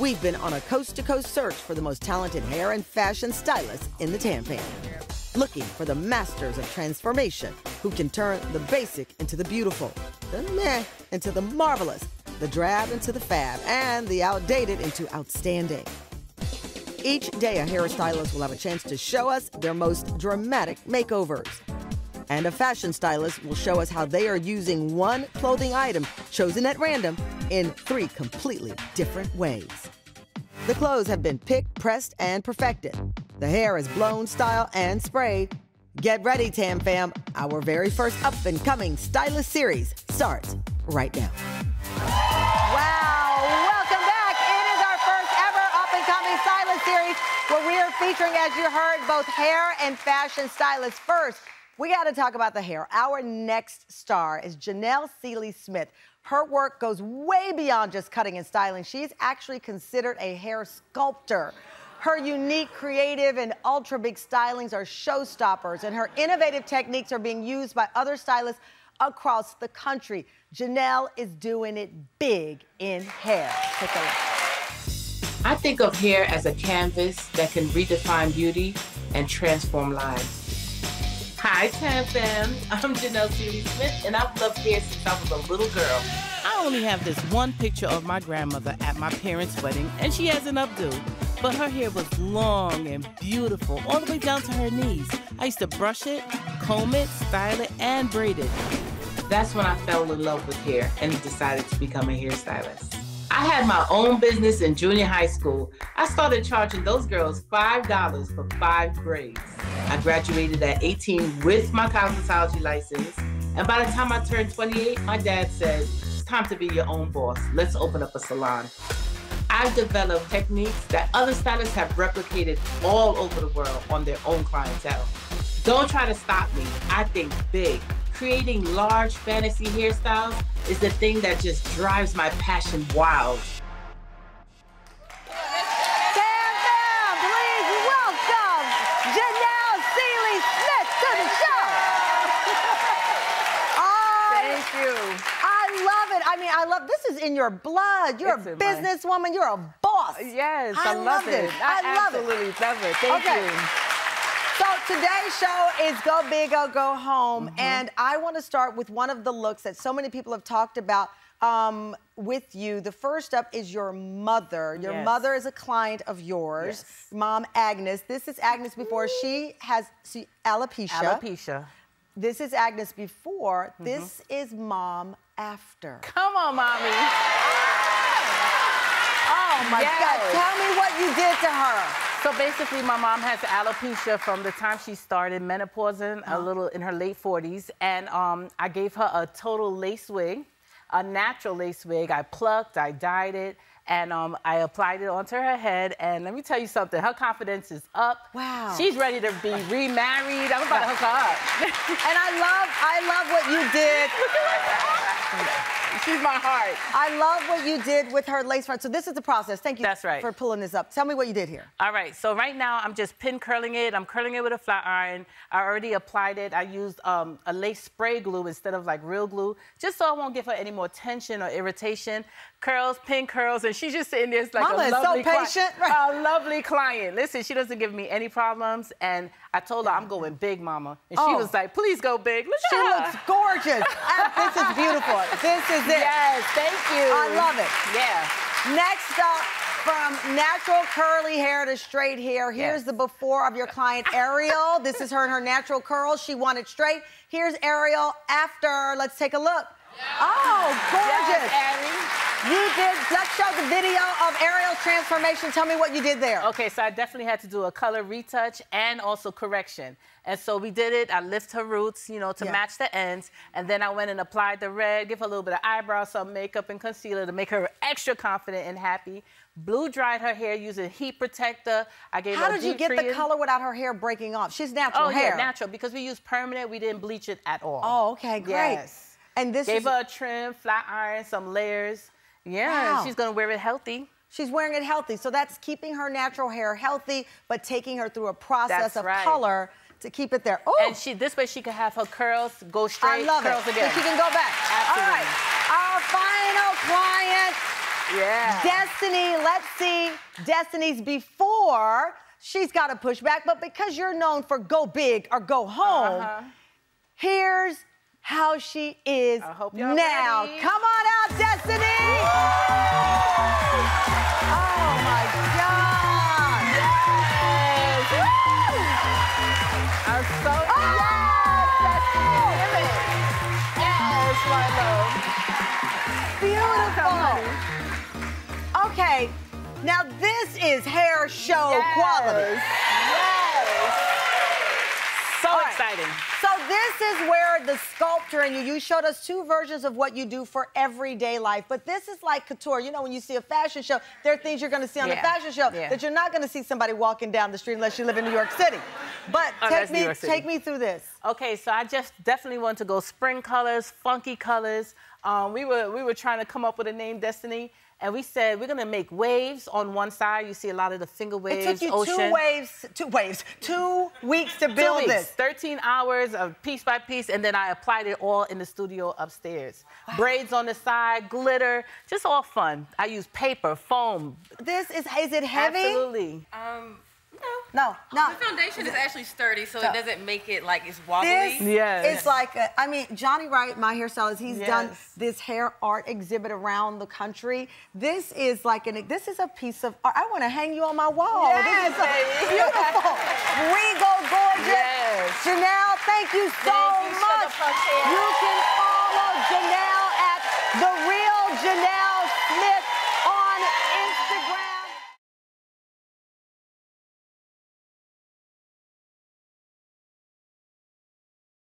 We've been on a coast to coast search for the most talented hair and fashion stylists in the Tam Fam. Looking for the masters of transformation who can turn the basic into the beautiful, the meh into the marvelous, the drab into the fab, and the outdated into outstanding. Each day, a hairstylist will have a chance to show us their most dramatic makeovers. And a fashion stylist will show us how they are using one clothing item chosen at random in three completely different ways. The clothes have been picked, pressed, and perfected. The hair is blown, styled, and sprayed. Get ready, Tam Fam. Our very first up and coming stylist series starts right now. Wow, welcome back. It is our first ever up and coming stylist series where we are featuring, as you heard, both hair and fashion stylists. First, we got to talk about the hair. Our next star is Janel Sealy Smith. Her work goes way beyond just cutting and styling. She's actually considered a hair sculptor. Her unique, creative, and ultra big stylings are showstoppers, and her innovative techniques are being used by other stylists across the country. Janel is doing it big in hair. Take a look. I think of hair as a canvas that can redefine beauty and transform lives. Hi, Tam Fam. I'm Janel Sealy Smith, and I've loved hair since I was a little girl. I only have this one picture of my grandmother at my parents' wedding, and she has an updo. But her hair was long and beautiful, all the way down to her knees. I used to brush it, comb it, style it, and braid it. That's when I fell in love with hair and decided to become a hairstylist. I had my own business in junior high school. I started charging those girls $5 for five braids. I graduated at 18 with my cosmetology license. And by the time I turned 28, my dad said, it's time to be your own boss. Let's open up a salon. I've developed techniques that other stylists have replicated all over the world on their own clientele. Don't try to stop me. I think big. Creating large fantasy hairstyles is the thing that just drives my passion wild. I mean, I love this is in your blood. You're it's a businesswoman. My... You're a boss. Yes, I, I love, love it. I, I love absolutely it. love it. Thank okay. you. So today's show is Go Big or Go Home, mm-hmm. and I want to start with one of the looks that so many people have talked about um, with you. The first up is your mother. Your yes. mother is a client of yours, yes. Mom Agnes. This is Agnes before she has see, alopecia. Alopecia. This is Agnes before. Mm-hmm. This is Mom after. Come on, mommy. Oh my yes. God. Tell me what you did to her. So basically, my mom has alopecia from the time she started menopausing, uh-huh. a little in her late 40s. And um, I gave her a total lace wig, a natural lace wig. I plucked, I dyed it and um, I applied it onto her head. And let me tell you something, her confidence is up. Wow. She's ready to be remarried. I'm about to hook her up. and I love, I love what you did. She's my heart. I love what you did with her lace front. So this is the process. Thank you That's right. for pulling this up. Tell me what you did here. All right. So right now I'm just pin curling it. I'm curling it with a flat iron. I already applied it. I used um, a lace spray glue instead of like real glue, just so I won't give her any more tension or irritation. Curls, pin curls, and she's just sitting there like Mama a lovely, so patient. a lovely client. Listen, she doesn't give me any problems, and I told her I'm going big, Mama, and oh. she was like, "Please go big." Look she looks gorgeous. this is beautiful. This is it. Yes, thank you. I love it. Yeah. Next up, from natural curly hair to straight hair, here's yes. the before of your client, Ariel. this is her and her natural curls. She wanted straight. Here's Ariel after. Let's take a look. Oh, gorgeous. Yes, you did. Let's show the video of Ariel's transformation. Tell me what you did there. Okay, so I definitely had to do a color retouch and also correction. And so we did it. I lift her roots, you know, to yeah. match the ends. And then I went and applied the red, give her a little bit of eyebrow, some makeup and concealer to make her extra confident and happy. Blue dried her hair using heat protector. I gave her How her did you get the color without her hair breaking off? She's natural oh, hair. yeah, natural because we used permanent. We didn't bleach it at all. Oh, okay, great. Yes. And this gave is... her a trim, flat iron, some layers. Yeah, wow. she's gonna wear it healthy. She's wearing it healthy. So that's keeping her natural hair healthy, but taking her through a process that's of right. color to keep it there. Oh, and she this way she can have her curls go straight. I love curls it. again. So she can go back. Absolutely. All right, our final client Yeah. Destiny, let's see Destiny's before. She's got to push back, but because you're known for go big or go home, Uh-huh. here's how she is I hope now. ready. Come on out, Destiny! Oh my God! Yes. I'm so oh! Yes, my love. Beautiful. Okay, now this is hair show Yes. quality. Yes. So All right. Exciting. So this is where the sculptor and you, you showed us two versions of what you do for everyday life. But this is like couture. You know, when you see a fashion show, there are things you're going to see on Yeah. a fashion show Yeah. that you're not going to see somebody walking down the street unless you live in New York City. But Oh, take me, take me through this. Okay, so I just definitely want to go spring colors, funky colors. Um, we were we were trying to come up with a name, Destiny, and we said we're gonna make waves on one side. You see a lot of the finger waves, It took you ocean. two waves, two waves, two weeks to Two build weeks, this. 13 hours of piece by piece, and then I applied it all in the studio upstairs. Braids on the side, glitter, just all fun. I use paper, foam. This is, is it heavy? Absolutely. Um, No, no. the foundation is actually sturdy, so No. it doesn't make it like it's wobbly. This Yes. is like, a, I mean, Johnny Wright, my hairstylist, he's done this hair art exhibit around the country. This is like an, this is a piece of art. I want to hang you on my wall. Yes, this is so baby. beautiful. Regal gorgeous. Yes. Janel, thank you so Thank you, much. Sugar Punch Hair. You can follow Janel at the real Janel Smith